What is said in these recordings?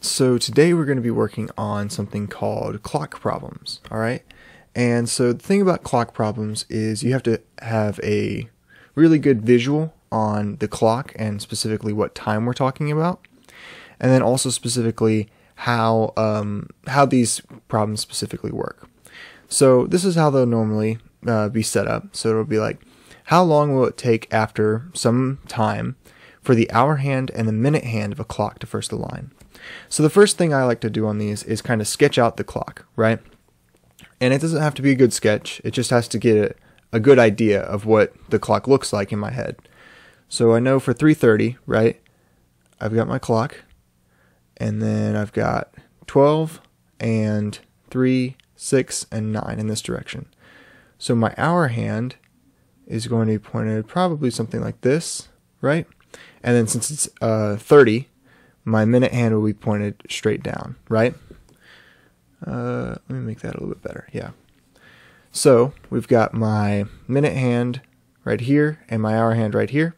so today we're going to be working on something called clock problems, all right? And so the thing about clock problems is you have to have a really good visual on the clock and specifically what time we're talking about, and then also specifically how um, how these problems specifically work. So this is how they'll normally uh, be set up. So it'll be like, how long will it take after some time for the hour hand and the minute hand of a clock to first align? So the first thing I like to do on these is kind of sketch out the clock, right? And it doesn't have to be a good sketch. It just has to get a, a good idea of what the clock looks like in my head. So I know for 3:30, right? I've got my clock and then I've got 12 and 3, 6 and 9 in this direction. So my hour hand is going to be pointed probably something like this, right? And then since it's uh, 30, my minute hand will be pointed straight down, right? Uh, let me make that a little bit better. Yeah. So we've got my minute hand right here and my hour hand right here.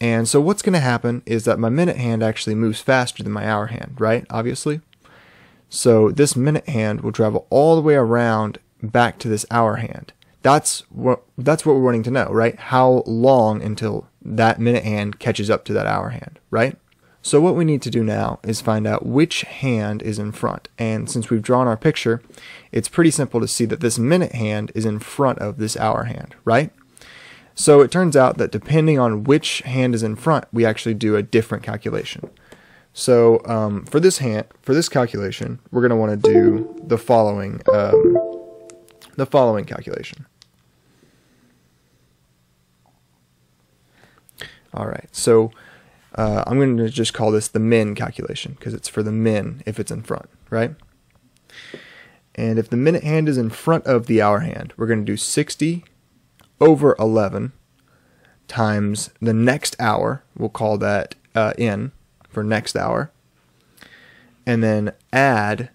And so what's going to happen is that my minute hand actually moves faster than my hour hand, right? Obviously. So this minute hand will travel all the way around back to this hour hand. That's what that's what we're wanting to know, right? How long until that minute hand catches up to that hour hand, right? So what we need to do now is find out which hand is in front. And since we've drawn our picture, it's pretty simple to see that this minute hand is in front of this hour hand, right? So it turns out that depending on which hand is in front, we actually do a different calculation. So um, for this hand, for this calculation, we're going to want to do the following, um, the following calculation. All right, so uh, I'm going to just call this the min calculation because it's for the min if it's in front, right? And if the minute hand is in front of the hour hand, we're going to do 60 over 11 times the next hour. We'll call that uh, in for next hour. And then add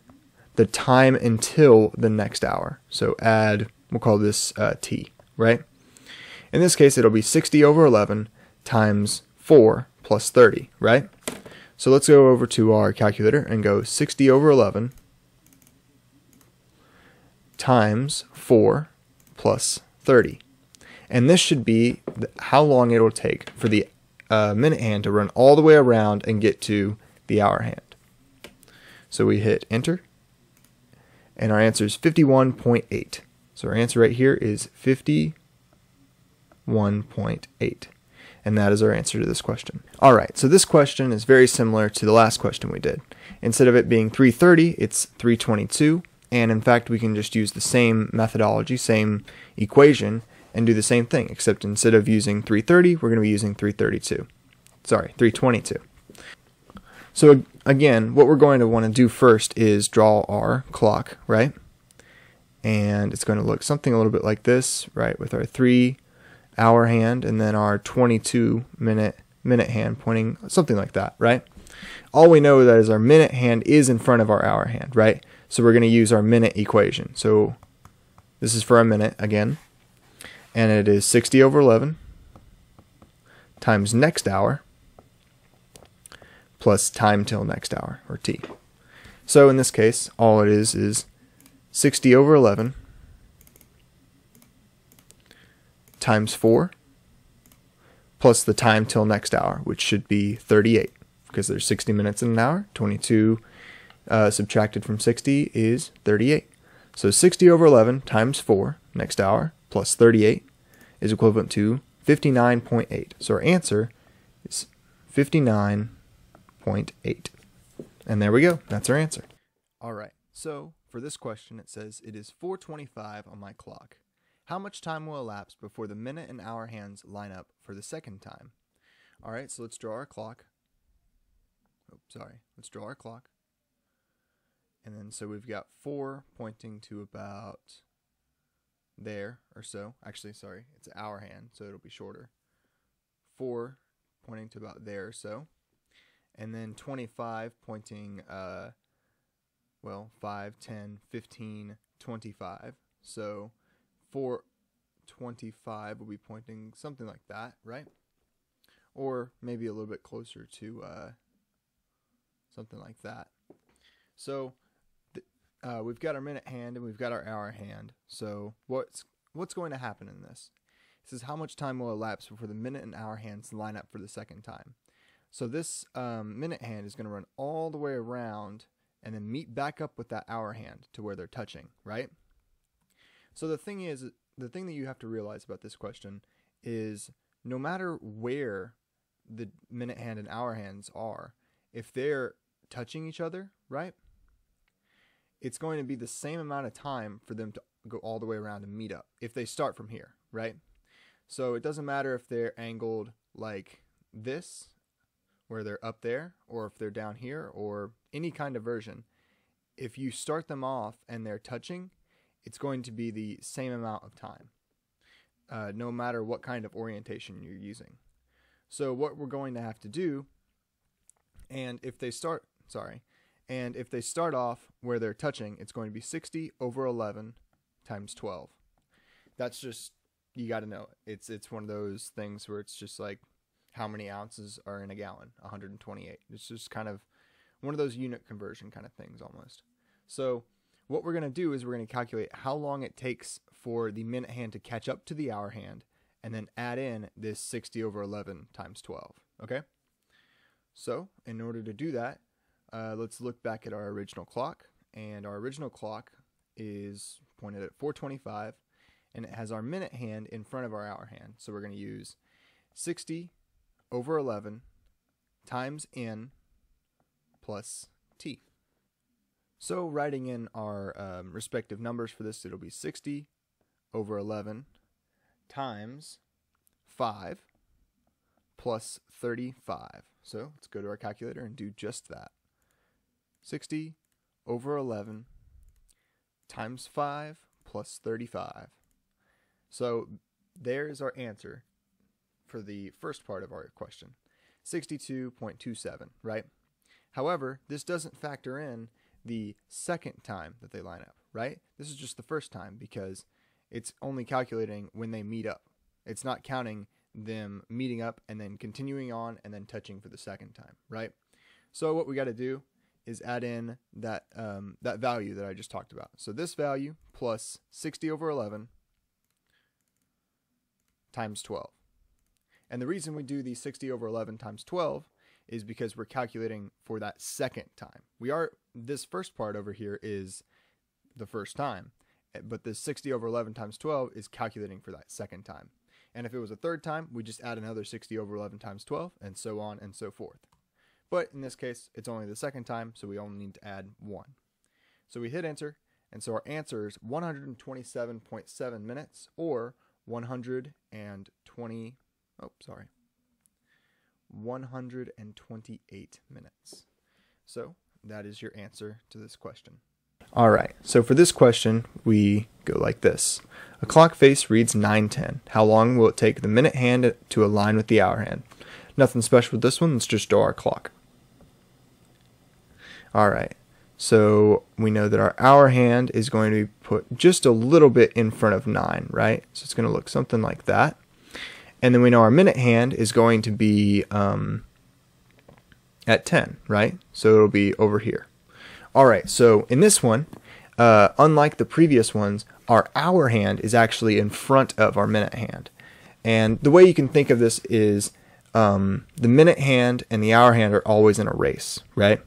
the time until the next hour. So add, we'll call this uh, t, right? In this case, it'll be 60 over 11 times 4 plus 30, right? So let's go over to our calculator and go 60 over 11 times 4 plus 30. And this should be how long it will take for the uh, minute hand to run all the way around and get to the hour hand. So we hit enter, and our answer is 51.8. So our answer right here is 51.8. And that is our answer to this question. All right, so this question is very similar to the last question we did. Instead of it being 330, it's 322. And in fact, we can just use the same methodology, same equation, and do the same thing, except instead of using 330, we're going to be using 332. Sorry, 322. So again, what we're going to want to do first is draw our clock, right? And it's going to look something a little bit like this, right? With our 3 hour hand and then our 22 minute minute hand pointing something like that, right? All we know that is our minute hand is in front of our hour hand, right? So we're going to use our minute equation. So this is for a minute again. And it is 60 over 11 times next hour plus time till next hour, or t. So in this case, all it is is 60 over 11 times 4 plus the time till next hour, which should be 38 because there's 60 minutes in an hour. 22 uh, subtracted from 60 is 38. So 60 over 11 times 4 next hour plus 38 is equivalent to 59.8. So our answer is 59.8. And there we go. That's our answer. All right. So for this question, it says it is 425 on my clock. How much time will elapse before the minute and hour hands line up for the second time? All right, so let's draw our clock. Oh, sorry. Let's draw our clock. And then so we've got 4 pointing to about there or so. Actually, sorry, it's an hour hand, so it'll be shorter. 4 pointing to about there or so. And then 25 pointing, uh, well, 5, 10, 15, 25. So 425 will be pointing something like that, right? Or maybe a little bit closer to uh, something like that. So uh, we've got our minute hand and we've got our hour hand. So what's what's going to happen in this? This is how much time will elapse before the minute and hour hands line up for the second time. So this um, minute hand is going to run all the way around and then meet back up with that hour hand to where they're touching, right? So the thing is, the thing that you have to realize about this question is no matter where the minute hand and hour hands are, if they're touching each other, right? It's going to be the same amount of time for them to go all the way around and meet up if they start from here, right? So it doesn't matter if they're angled like this, where they're up there, or if they're down here, or any kind of version. If you start them off and they're touching, it's going to be the same amount of time, uh, no matter what kind of orientation you're using. So what we're going to have to do, and if they start, sorry, and if they start off where they're touching, it's going to be 60 over 11 times 12. That's just you got to know it. It's it's one of those things where it's just like how many ounces are in a gallon? 128. It's just kind of one of those unit conversion kind of things almost. So what we're going to do is we're going to calculate how long it takes for the minute hand to catch up to the hour hand and then add in this 60 over 11 times 12. Okay? So in order to do that, uh, let's look back at our original clock. And our original clock is pointed at 425 and it has our minute hand in front of our hour hand. So we're going to use 60 over 11 times n plus t. So writing in our um, respective numbers for this, it'll be 60 over 11 times 5 plus 35. So let's go to our calculator and do just that. 60 over 11 times 5 plus 35. So there's our answer for the first part of our question 62.27, right? However, this doesn't factor in the second time that they line up, right? This is just the first time because it's only calculating when they meet up. It's not counting them meeting up and then continuing on and then touching for the second time, right? So what we got to do is add in that um, that value that I just talked about. So this value plus 60 over 11 times 12. And the reason we do the 60 over 11 times 12 is because we're calculating for that second time. We are this first part over here is the first time, but this 60 over 11 times 12 is calculating for that second time. And if it was a third time, we just add another 60 over 11 times 12 and so on and so forth. But in this case, it's only the second time, so we only need to add 1. So we hit enter, and so our answer is 127.7 minutes or 120, oh, sorry, 128 minutes. So that is your answer to this question. All right, so for this question, we go like this. A clock face reads 910. How long will it take the minute hand to align with the hour hand? Nothing special with this one, let's just draw our clock. All right, so we know that our hour hand is going to be put just a little bit in front of 9, right? So it's going to look something like that. And then we know our minute hand is going to be um, at 10, right? So it'll be over here. All right, so in this one, uh, unlike the previous ones, our hour hand is actually in front of our minute hand. And the way you can think of this is um, the minute hand and the hour hand are always in a race, right?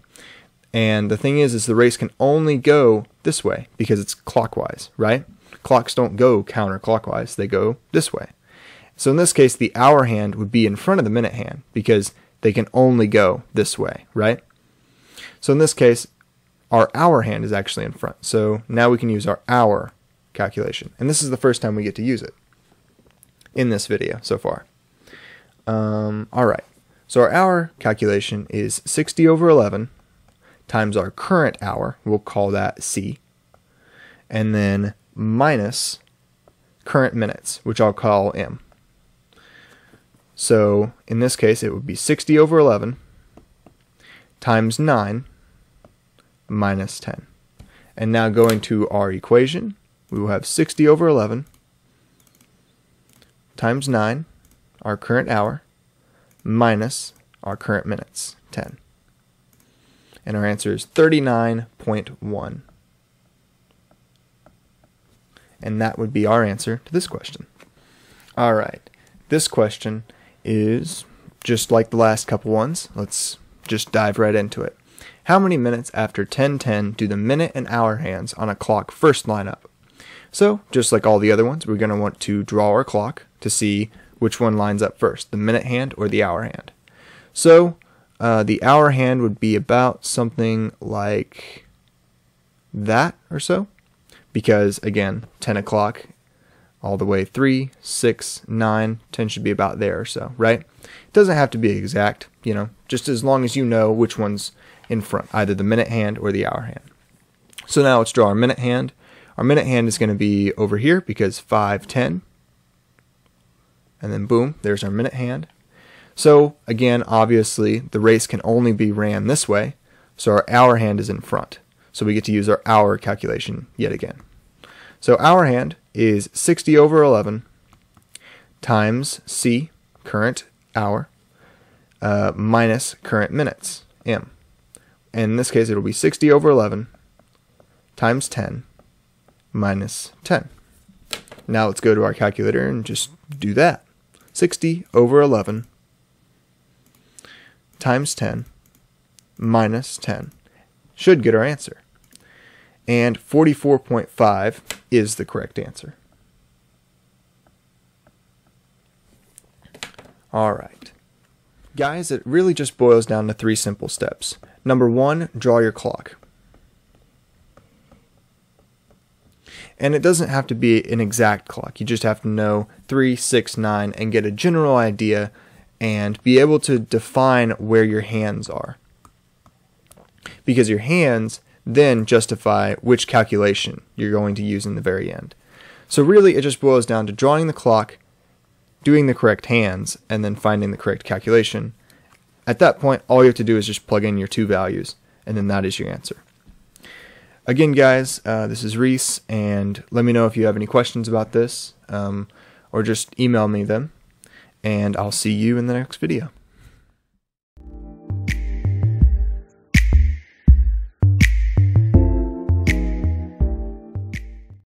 And the thing is, is the race can only go this way because it's clockwise, right? Clocks don't go counterclockwise; they go this way. So in this case, the hour hand would be in front of the minute hand because they can only go this way, right? So in this case, our hour hand is actually in front. So now we can use our hour calculation. And this is the first time we get to use it in this video so far. Um, all right. So our hour calculation is 60 over 11 times our current hour, we'll call that C, and then minus current minutes, which I'll call M. So in this case, it would be 60 over 11 times 9 minus 10. And now going to our equation, we will have 60 over 11 times 9, our current hour, minus our current minutes, 10. And our answer is 39.1. And that would be our answer to this question. All right. This question is just like the last couple ones. Let's just dive right into it. How many minutes after 1010 do the minute and hour hands on a clock first line up? So, just like all the other ones, we're going to want to draw our clock to see which one lines up first, the minute hand or the hour hand. So, uh, the hour hand would be about something like that or so, because again, 10 o'clock all the way 3, 6, 9, 10 should be about there or so, right? It doesn't have to be exact, you know, just as long as you know which one's in front, either the minute hand or the hour hand. So now let's draw our minute hand. Our minute hand is going to be over here because 5, 10. And then boom, there's our minute hand. So again, obviously, the race can only be ran this way, so our hour hand is in front. So we get to use our hour calculation yet again. So hour hand is 60 over 11 times C, current hour, uh, minus current minutes, M. And in this case, it'll be 60 over 11 times 10 minus 10. Now let's go to our calculator and just do that. 60 over 11 times 10 minus 10 should get our answer. And 44.5 is the correct answer. All right. Guys, it really just boils down to three simple steps. Number one, draw your clock. And it doesn't have to be an exact clock. You just have to know 3, 6, 9 and get a general idea and be able to define where your hands are. Because your hands then justify which calculation you're going to use in the very end. So really it just boils down to drawing the clock, doing the correct hands, and then finding the correct calculation. At that point, all you have to do is just plug in your two values, and then that is your answer. Again, guys, uh, this is Reese, and let me know if you have any questions about this, um, or just email me them, and I'll see you in the next video.